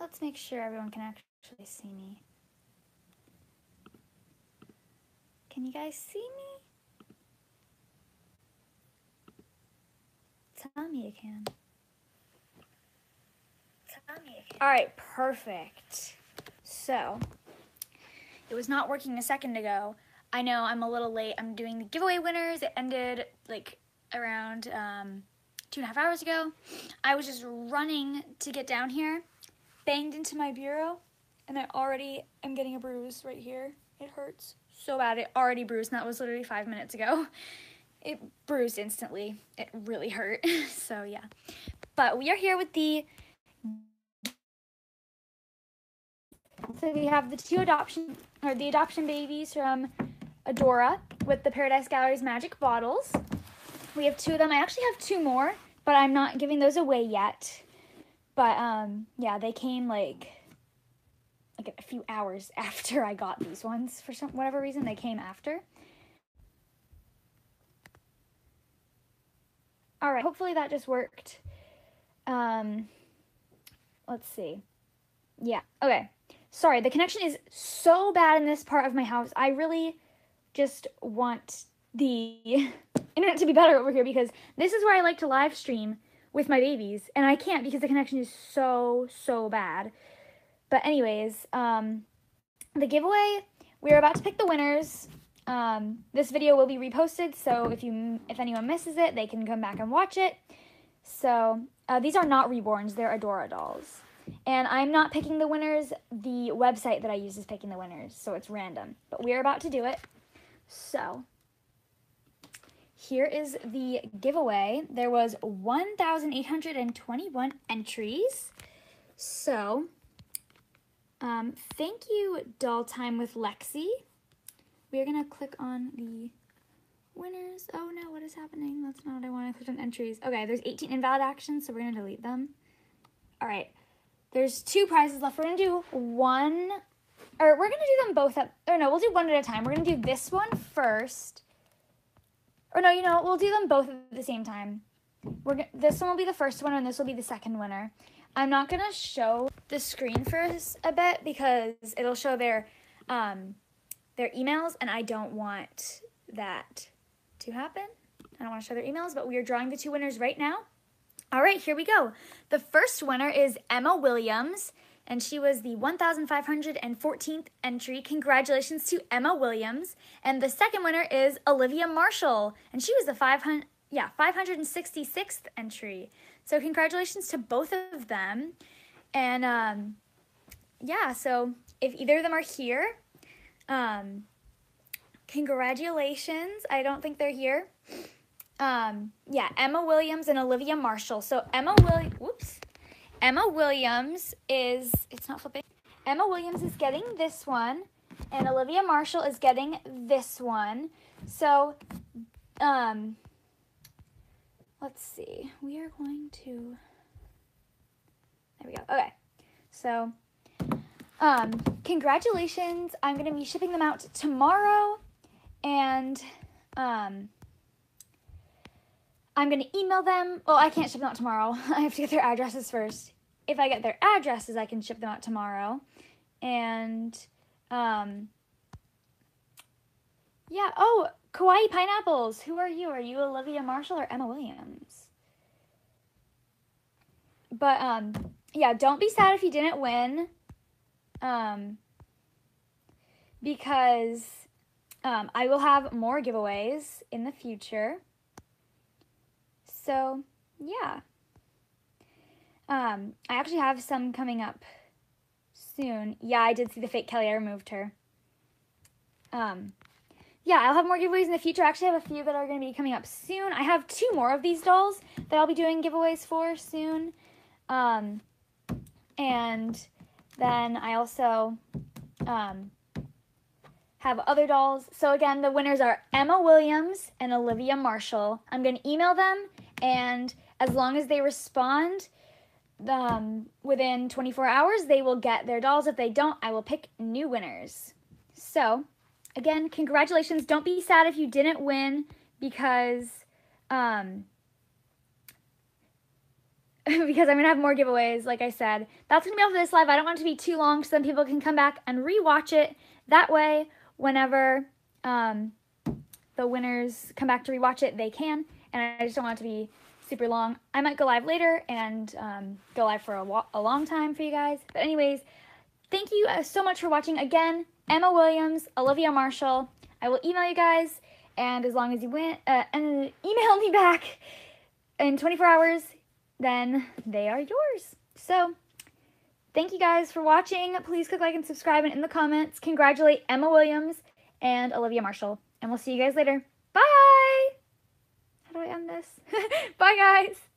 let's make sure everyone can actually see me. Can you guys see me? Tell me you can. Tell me you can. All right, perfect. So, it was not working a second ago. I know I'm a little late. I'm doing the giveaway winners. It ended like around um, two and a half hours ago. I was just running to get down here, banged into my bureau, and I already am getting a bruise right here. It hurts so bad. It already bruised, and that was literally five minutes ago. It bruised instantly. It really hurt. so, yeah. But we are here with the. So we have the two adoption or the adoption babies from Adora with the Paradise Galleries magic bottles. We have two of them. I actually have two more, but I'm not giving those away yet. But um yeah, they came like like a few hours after I got these ones for some whatever reason they came after. All right, hopefully that just worked. Um let's see. Yeah. Okay. Sorry, the connection is so bad in this part of my house. I really just want the internet to be better over here because this is where I like to live stream with my babies and I can't because the connection is so so bad. But anyways, um the giveaway, we're about to pick the winners. Um this video will be reposted, so if you if anyone misses it, they can come back and watch it. So, uh, these are not reborns, they're Adora dolls. And I'm not picking the winners, the website that I use is picking the winners, so it's random. But we're about to do it. So, here is the giveaway. There was 1,821 entries. So, um, thank you, Doll Time with Lexi. We are going to click on the winners. Oh no, what is happening? That's not what I want. to click on entries. Okay, there's 18 invalid actions, so we're going to delete them. All right, there's two prizes left. We're going to do one or we're gonna do them both at or no, we'll do one at a time. We're gonna do this one first. Or no, you know, we'll do them both at the same time. We're this one will be the first one and this will be the second winner. I'm not gonna show the screen for a bit because it'll show their um their emails and I don't want that to happen. I don't want to show their emails, but we are drawing the two winners right now. All right, here we go. The first winner is Emma Williams and she was the 1,514th entry. Congratulations to Emma Williams. And the second winner is Olivia Marshall, and she was the 500 yeah 566th entry. So congratulations to both of them. And um, yeah, so if either of them are here, um, congratulations. I don't think they're here. Um, yeah, Emma Williams and Olivia Marshall. So Emma Williams, whoops. Emma Williams is, it's not flipping. Emma Williams is getting this one, and Olivia Marshall is getting this one. So, um, let's see. We are going to, there we go. Okay. So, um, congratulations. I'm going to be shipping them out tomorrow, and, um, I'm going to email them. Well, I can't ship them out tomorrow. I have to get their addresses first. If I get their addresses, I can ship them out tomorrow. And, um, yeah. Oh, Kawaii Pineapples. Who are you? Are you Olivia Marshall or Emma Williams? But, um, yeah, don't be sad if you didn't win. Um, because, um, I will have more giveaways in the future. So, yeah. Um, I actually have some coming up soon. Yeah, I did see the fake Kelli. I removed her. Um, yeah, I'll have more giveaways in the future. I actually have a few that are going to be coming up soon. I have two more of these dolls that I'll be doing giveaways for soon. Um, and then I also um, have other dolls. So again, the winners are Emma Williams and Olivia Marshall. I'm going to email them and as long as they respond um, within 24 hours, they will get their dolls. If they don't, I will pick new winners. So, again, congratulations. Don't be sad if you didn't win because um, because I'm gonna have more giveaways, like I said. That's gonna be all for this live. I don't want it to be too long so then people can come back and rewatch it. That way, whenever um, the winners come back to rewatch it, they can. And I just don't want it to be super long. I might go live later and um, go live for a, wa- a long time for you guys. But, anyways, thank you uh, so much for watching. Again, Emma Williams, Olivia Marshall. I will email you guys, and as long as you win, uh, and email me back in 24 hours, then they are yours. So, thank you guys for watching. Please click like and subscribe, and in the comments, congratulate Emma Williams and Olivia Marshall. And we'll see you guys later. Bye! End this? Bye, guys!